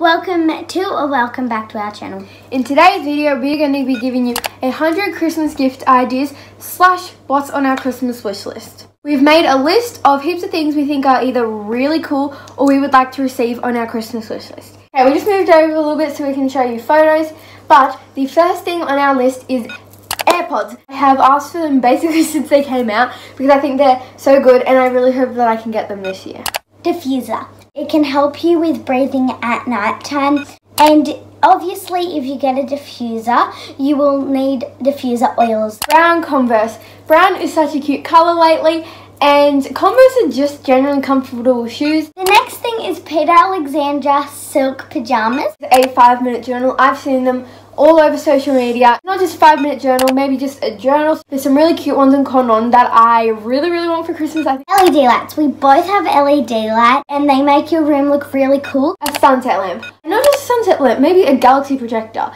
welcome to or welcome back to our channel. In today's video, we're going to be giving you a 100 Christmas gift ideas slash what's on our Christmas wish list. We've made a list of heaps of things we think are either really cool or we would like to receive on our Christmas wish list. Okay, we just moved over a little bit so we can show you photos, but the first thing on our list is AirPods. I have asked for them basically since they came out because I think they're so good and I really hope that I can get them this year. Diffuser. It can help you with breathing at night time and obviously if you get a diffuser you will need diffuser oils. Brown Converse. Brown is such a cute colour lately and Converse are just generally comfortable shoes. The next thing is Peter Alexander silk pyjamas. A five minute journal. I've seen them all over social media. Not just five minute journal, maybe just a journal. There's some really cute ones in Cotton On that I really, really want for Christmas. I think. LED lights. We both have LED light and they make your room look really cool. A sunset lamp. Not just a sunset lamp, maybe a galaxy projector.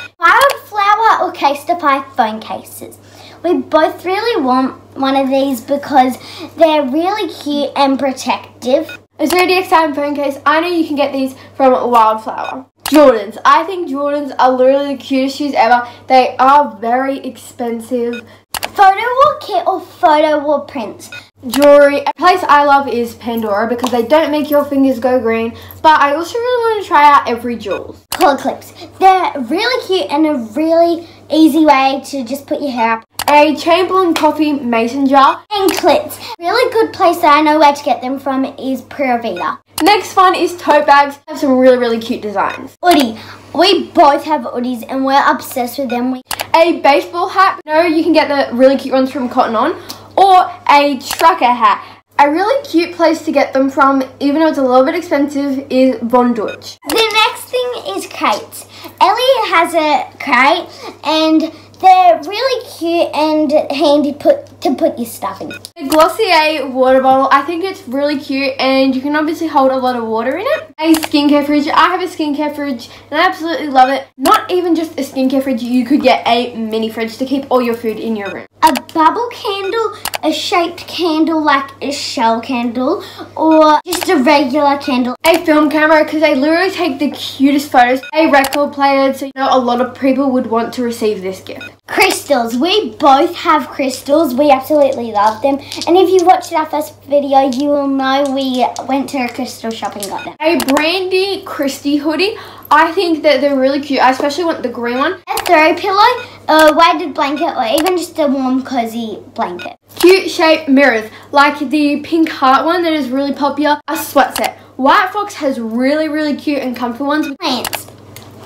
Flower or Casetify phone cases. We both really want one of these because they're really cute and protective. A Zodiac exciting phone case. I know you can get these from Wildflower. Jordans. I think Jordans are literally the cutest shoes ever. They are very expensive. Photo wall kit or photo wall prints. Jewelry. A place I love is Pandora because they don't make your fingers go green. But I also really want to try out Every Jewels. Color clips. They're really cute and a really easy way to just put your hair up. A Chamberlain coffee mason jar. And clips. Really good place that I know where to get them from is Pura Vida. Next one is tote bags. They have some really, really cute designs. Hoodie. We both have hoodies and we're obsessed with them. We a baseball hat. No, you can get the really cute ones from Cotton On. Or a trucker hat. A really cute place to get them from, even though it's a little bit expensive, is Von Dutch. The next thing is crates. Ellie has a crate and they're really cute and handy put to put your stuff in. The Glossier water bottle, I think it's really cute and you can obviously hold a lot of water in it. A skincare fridge, I have a skincare fridge and I absolutely love it. Not even just a skincare fridge, you could get a mini fridge to keep all your food in your room. A bubble candle, a shaped candle like a shell candle or just a regular candle. A film camera because they literally take the cutest photos. A record player so you know a lot of people would want to receive this gift. Crystals. We both have crystals. We absolutely love them. And if you watched our first video, you will know we went to a crystal shop and got them. A Brandy Christy hoodie. I think that they're really cute. I especially want the green one. A throw pillow, a weighted blanket, or even just a warm, cozy blanket. Cute shaped mirrors, like the pink heart one that is really popular. A sweat set. White Fox has really, really cute and comfy ones. Plants.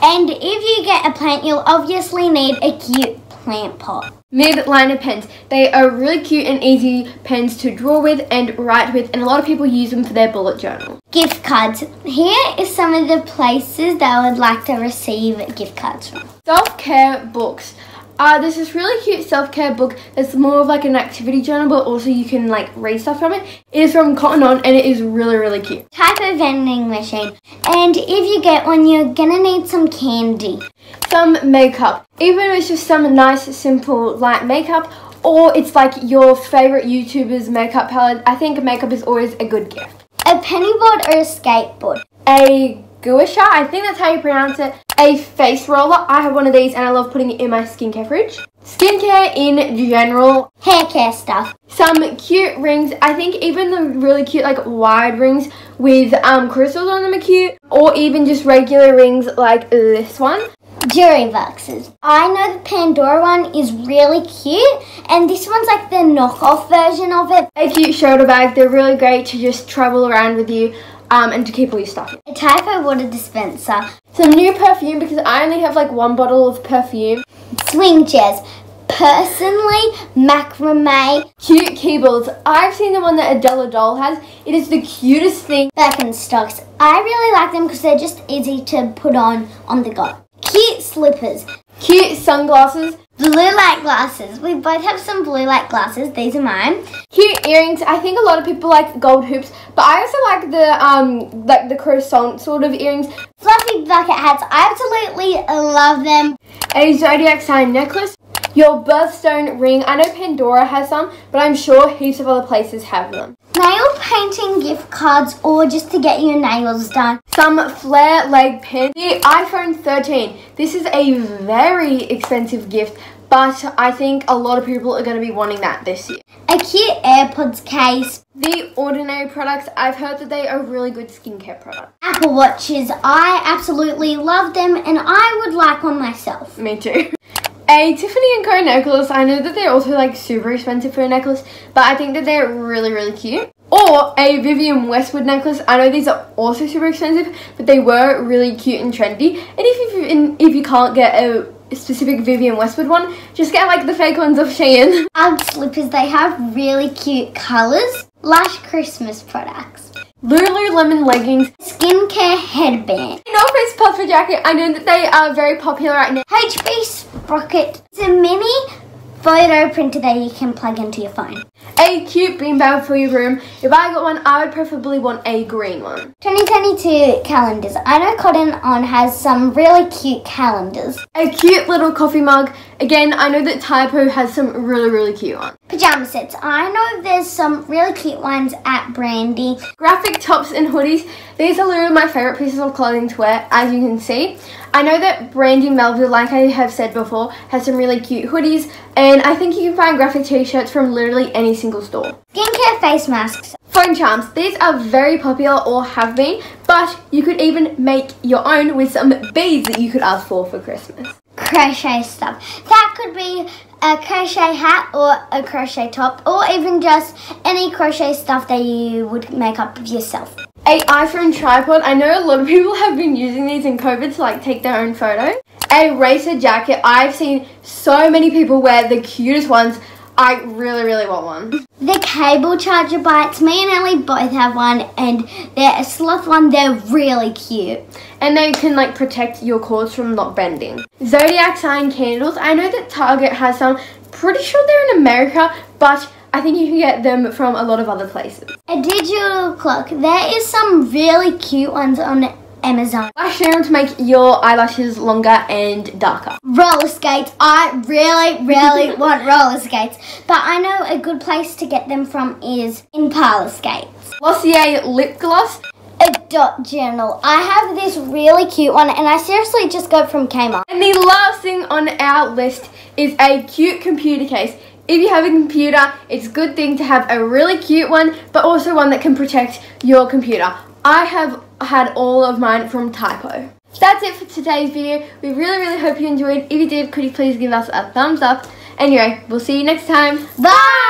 And if you get a plant, you'll obviously need a cute plant pot. Mildliner pens. They are really cute and easy pens to draw with and write with and a lot of people use them for their bullet journal. Gift cards. Here is some of the places that I would like to receive gift cards from. Self-care books. Uh, there's this really cute self-care book that's more of like an activity journal but also you can like read stuff from it. It is from Cotton On and it is really really cute. Typo vending machine and if you get one you're gonna need some candy. Some makeup. Even if it's just some nice simple light makeup or it's like your favorite YouTuber's makeup palette, I think makeup is always a good gift. A penny board or a skateboard. A gua sha, I think that's how you pronounce it. A face roller, I have one of these and I love putting it in my skincare fridge. Skincare in general. Hair care stuff. Some cute rings, I think even the really cute like wide rings with um, crystals on them are cute. Or even just regular rings like this one. Jewelry boxes. I know the Pandora one is really cute and this one's like the knockoff version of it. A cute shoulder bag, they're really great to just travel around with you um, and to keep all your stuff. A Typo water dispenser. Some new perfume because I only have like one bottle of perfume. Swing chairs. Personally, macrame. Cute keyboards. I've seen the one that Adela Doll has. It is the cutest thing. Birkenstocks. I really like them because they're just easy to put on on the go. Cute slippers. Cute sunglasses. Blue light glasses. We both have some blue light glasses. These are mine. Cute earrings. I think a lot of people like gold hoops, but I also like the um like the croissant sort of earrings. Fluffy bucket hats. I absolutely love them. A zodiac sign necklace. Your birthstone ring. I know Pandora has some, but I'm sure heaps of other places have them. Nail painting gift cards or just to get your nails done. Some flare leg pin. The iPhone 13. This is a very expensive gift, but I think a lot of people are going to be wanting that this year. A cute AirPods case. The Ordinary products, I've heard that they are really good skincare products. Apple Watches. I absolutely love them and I would like one myself. Me too. A Tiffany & Co necklace, I know that they're also like super expensive for a necklace, but I think that they're really, really cute. Or a Vivienne Westwood necklace. I know these are also super expensive, but they were really cute and trendy. And if you, if you can't get a specific Vivienne Westwood one, just get like the fake ones of Shein. Ugg um, slippers, they have really cute colours. Lush Christmas products. Lululemon leggings. Skincare headband. North Face puffer jacket. I know that they are very popular right now. HP Sprocket. It's a mini photo printer that you can plug into your phone. A cute beanbag for your room. If I got one, I would preferably want a green one. 2022 calendars. I know Cotton On has some really cute calendars. A cute little coffee mug. Again, I know that Typo has some really, really cute ones. Pajama sets. I know there's some really cute ones at Brandy. Graphic tops and hoodies. These are literally my favourite pieces of clothing to wear, as you can see. I know that Brandy Melville, like I have said before, has some really cute hoodies, and I think you can find graphic t-shirts from literally any single store. Skincare face masks. Phone charms. These are very popular or have been, but you could even make your own with some beads that you could ask for for Christmas. Crochet stuff. That could be a crochet hat or a crochet top or even just any crochet stuff that you would make up yourself. A iPhone tripod. I know a lot of people have been using these in COVID to like take their own photos. A racer jacket. I've seen so many people wear the cutest ones. I really, really want one. The cable charger bites. Me and Ellie both have one and they're a sloth one. They're really cute. And they can like protect your cords from not bending. Zodiac sign candles. I know that Target has some. Pretty sure they're in America, but I think you can get them from a lot of other places. A digital clock. There is some really cute ones on Amazon. Lash serum to make your eyelashes longer and darker. Roller skates. I really, really want roller skates. But I know a good place to get them from is Impala skates. Glossier lip gloss. A dot journal. I have this really cute one and I seriously just got from Kmart. And the last thing on our list is a cute computer case. If you have a computer, it's a good thing to have a really cute one, but also one that can protect your computer. I have had all of mine from Typo. That's it for today's video. We really, really hope you enjoyed. If you did, could you please give us a thumbs up? Anyway, we'll see you next time. Bye!